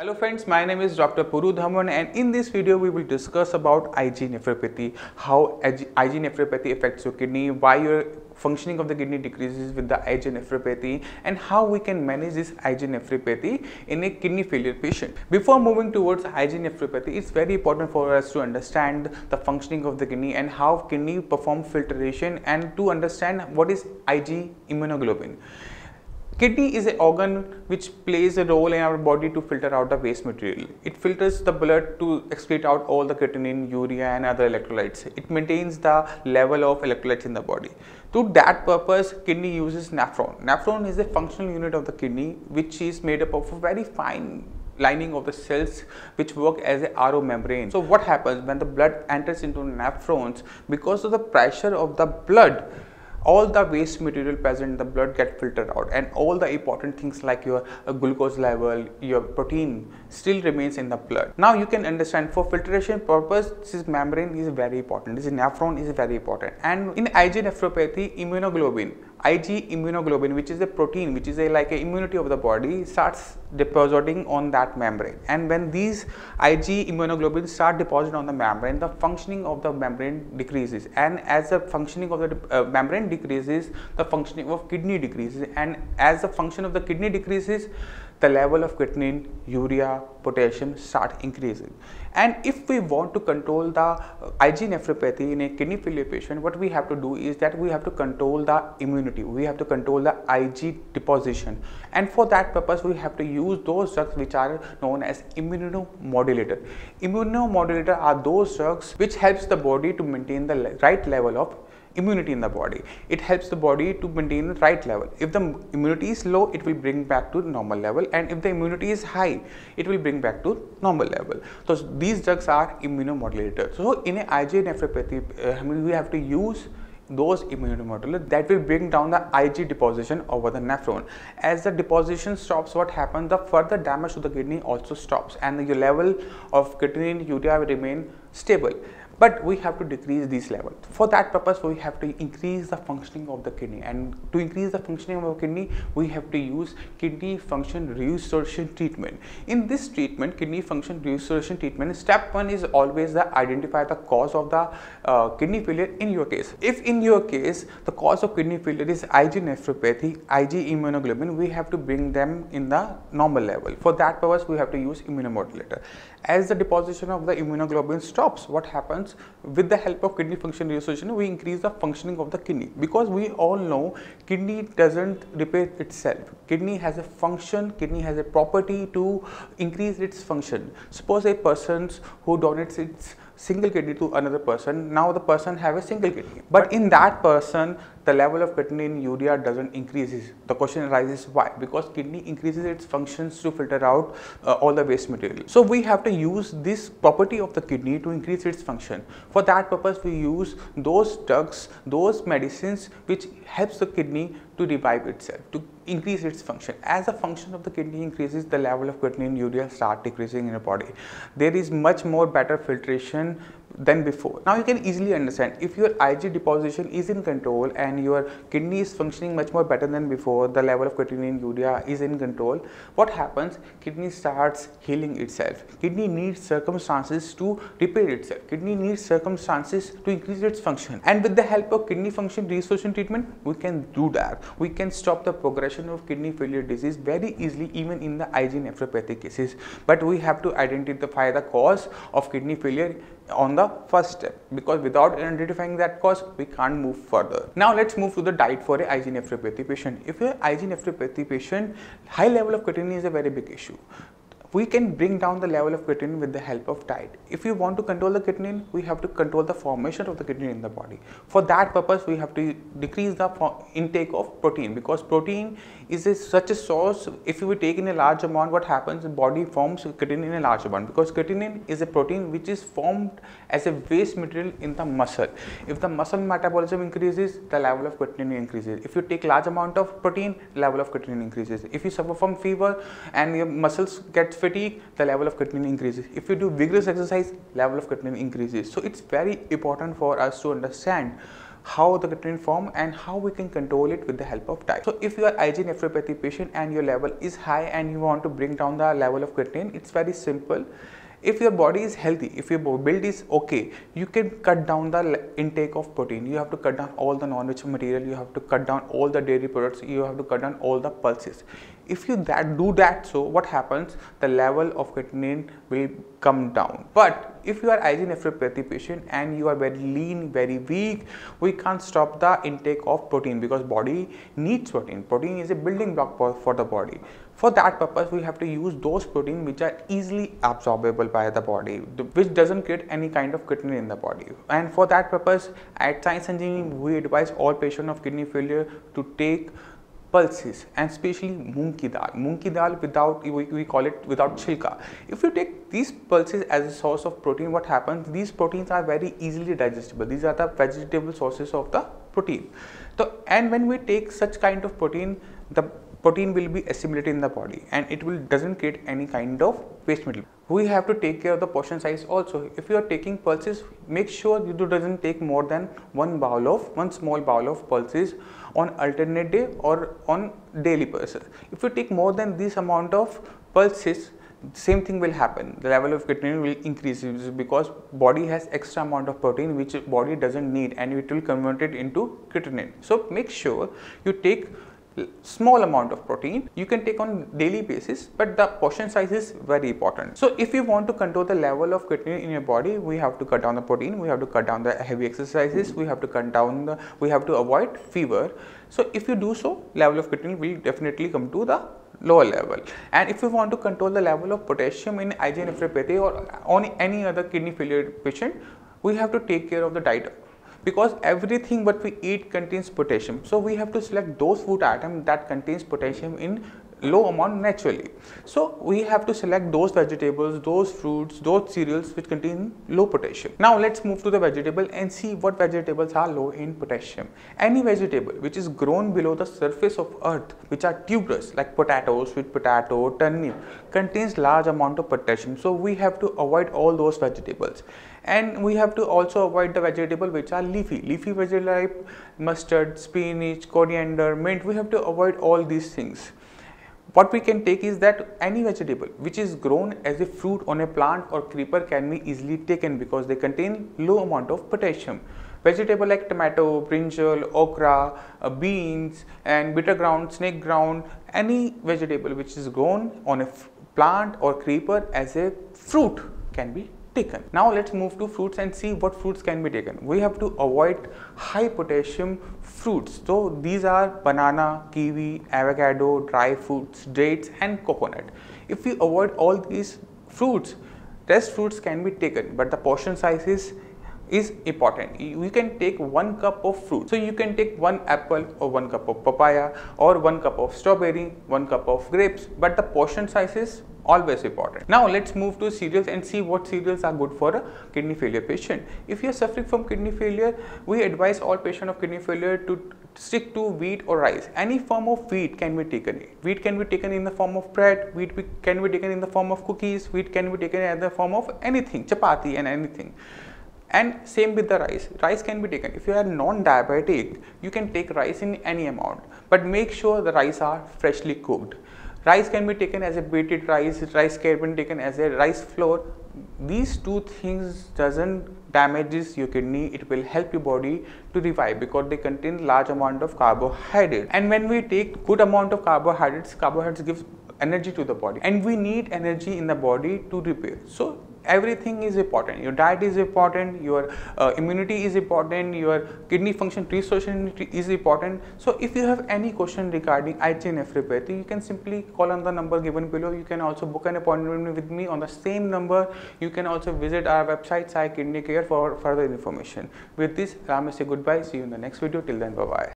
Hello friends, my name is Dr. Puru Dhawan and in this video we will discuss about IG nephropathy, how IG nephropathy affects your kidney, why your functioning of the kidney decreases with the IG nephropathy and how we can manage this IG nephropathy in a kidney failure patient. Before moving towards IG nephropathy, it's very important for us to understand the functioning of the kidney and how kidney perform filtration and to understand what is Ig immunoglobulin. Kidney is an organ which plays a role in our body to filter out the waste material. It filters the blood to excrete out all the creatinine, urea and other electrolytes. It maintains the level of electrolytes in the body. To that purpose, kidney uses nephron. Nephron is a functional unit of the kidney which is made up of a very fine lining of the cells which work as a RO membrane. So what happens when the blood enters into nephrons because of the pressure of the blood all the waste material present in the blood get filtered out and all the important things like your uh, glucose level your protein still remains in the blood. Now you can understand for filtration purpose this membrane is very important. This nephron is very important. And in ig nephropathy immunoglobulin Ig immunoglobulin which is a protein which is a like a immunity of the body starts depositing on that membrane. And when these Ig immunoglobulin start depositing on the membrane the functioning of the membrane decreases. And as the functioning of the uh, membrane decreases the functioning of kidney decreases. And as the function of the kidney decreases the level of creatinine, urea, potassium start increasing. And if we want to control the uh, IG nephropathy in a kidney failure patient, what we have to do is that we have to control the immunity. We have to control the Ig deposition. And for that purpose, we have to use those drugs which are known as immunomodulator. Immunomodulator are those drugs which helps the body to maintain the right level of immunity in the body. It helps the body to maintain the right level. If the immunity is low, it will bring back to normal level and if the immunity is high, it will bring back to normal level. So these drugs are immunomodulators. So in a IgA nephropathy, uh, we have to use those immunomodulators that will bring down the Ig deposition over the nephron. As the deposition stops, what happens? The further damage to the kidney also stops and the level of creatinine urea will remain stable but we have to decrease these levels. For that purpose, we have to increase the functioning of the kidney and to increase the functioning of the kidney, we have to use kidney function restoration treatment. In this treatment, kidney function restoration treatment, step one is always the identify the cause of the uh, kidney failure in your case. If in your case, the cause of kidney failure is Ig nephropathy, Ig immunoglobulin, we have to bring them in the normal level. For that purpose, we have to use immunomodulator. As the deposition of the immunoglobulin stops, what happens? With the help of kidney function restoration we increase the functioning of the kidney. Because we all know kidney doesn't repair itself. Kidney has a function kidney has a property to increase its function. Suppose a person who donates its single kidney to another person now the person have a single kidney but in that person the level of creatinine urea doesn't increases. The question arises why? Because kidney increases its functions to filter out uh, all the waste material. So we have to use this property of the kidney to increase its function. For that purpose we use those drugs, those medicines which helps the kidney to revive itself, to increase its function. As the function of the kidney increases, the level of creatinine urea start decreasing in the body. There is much more better filtration than before. Now you can easily understand if your Ig deposition is in control and your kidney is functioning much more better than before, the level of creatinine urea is in control, what happens? Kidney starts healing itself. Kidney needs circumstances to repair itself. Kidney needs circumstances to increase its function. And with the help of kidney function restoration treatment, we can do that. We can stop the progression of kidney failure disease very easily even in the Ig nephropathy cases. But we have to identify the cause of kidney failure on the first step because without identifying that cause we can't move further. Now let's move to the diet for a IgA nephropathy patient. If you're IgA nephropathy patient, high level of creatinine is a very big issue we can bring down the level of creatinine with the help of diet. If you want to control the creatinine, we have to control the formation of the creatinine in the body. For that purpose, we have to decrease the intake of protein because protein is a, such a source. If you take in a large amount, what happens? The body forms creatinine in a large amount because creatinine is a protein which is formed as a waste material in the muscle. If the muscle metabolism increases, the level of creatinine increases. If you take large amount of protein, level of creatinine increases. If you suffer from fever and your muscles get fatigue, the level of creatinine increases. If you do vigorous exercise, level of creatinine increases. So it's very important for us to understand how the creatinine form and how we can control it with the help of diet. So if you are IG nephropathy patient and your level is high and you want to bring down the level of creatinine, it's very simple if your body is healthy if your build is okay you can cut down the intake of protein you have to cut down all the non-rich material you have to cut down all the dairy products you have to cut down all the pulses if you that do that so what happens? The level of creatinine will come down. But if you are IgA nephropathy patient and you are very lean very weak we can't stop the intake of protein because body needs protein. Protein is a building block for, for the body. For that purpose, we have to use those protein which are easily absorbable by the body, which doesn't create any kind of creatinine in the body. And for that purpose, at Sai Sanjivani, we advise all patients of kidney failure to take pulses and especially moong ki dal. Moong ki dal without, we, call it without chilka. If you take these pulses as a source of protein, what happens? These proteins are very easily digestible. These are the vegetable sources of the protein. So, and when we take such kind of protein, the protein will be assimilated in the body and it will doesn't create any kind of waste material. We have to take care of the portion size also. If you are taking pulses, make sure you do doesn't take more than one bowl of one small bowl of pulses on alternate day or on daily pulses. If you take more than this amount of pulses, same thing will happen the level of creatinine will increase because body has extra amount of protein which body doesn't need and it will convert it into creatinine so make sure you take small amount of protein you can take on daily basis but the portion size is very important. So if you want to control the level of creatinine in your body we have to cut down the protein we have to cut down the heavy exercises we have to cut down the we have to avoid fever. So if you do so level of creatinine will definitely come to the lower level. And if you want to control the level of potassium in IgA nephropathy or on any other kidney failure patient we have to take care of the diet because everything what we eat contains potassium. So we have to select those food items that contains potassium in low amount naturally. So we have to select those vegetables, those fruits, those cereals which contain low potassium. Now let's move to the vegetable and see what vegetables are low in potassium. Any vegetable which is grown below the surface of earth which are tuberous like potatoes, sweet potato, turnip contains large amount of potassium. So we have to avoid all those vegetables and we have to also avoid the vegetable which are leafy. Leafy vegetable like mustard, spinach, coriander, mint we have to avoid all these things what we can take is that any vegetable which is grown as a fruit on a plant or creeper can be easily taken because they contain low amount of potassium. Vegetable like tomato, brinjal, okra, uh, beans and bitter gourd, snake gourd, any vegetable which is grown on a plant or creeper as a fruit can be taken. Now let's move to fruits and see what fruits can be taken. We have to avoid high potassium fruits. So these are banana, kiwi, avocado, dry fruits, dates and coconut. If we avoid all these fruits, rest fruits can be taken but the portion size is is important. You can take one cup of fruit. So you can take one apple or one cup of papaya or one cup of strawberry, one cup of grapes, but the portion size is always important. Now let's move to cereals and see what cereals are good for a kidney failure patient. If you are suffering from kidney failure, we advise all patients of kidney failure to stick to wheat or rice. Any form of wheat can be taken. Wheat can be taken in the form of bread, wheat can be taken in the form of cookies, wheat can be taken in the form of anything, chapati and anything and same with the rice rice can be taken if you are non-diabetic you can take rice in any amount but make sure the rice are freshly cooked rice can be taken as a beaten rice rice can be taken as a rice flour. These two things doesn't damages your kidney it will help your body to revive because they contain large amount of carbohydrate. And when we take good amount of carbohydrates carbohydrates gives energy to the body. And we need energy in the body to repair. So everything is important. Your diet is important your uh, immunity is important your kidney function restoration is important. So if you have any question regarding IgA nephropathy you can simply call on the number given below. You can also book an appointment with me on the same number. You can also visit our website Sai Kidney Care for further information. With this Ram say goodbye. See you in the next video. Till then bye bye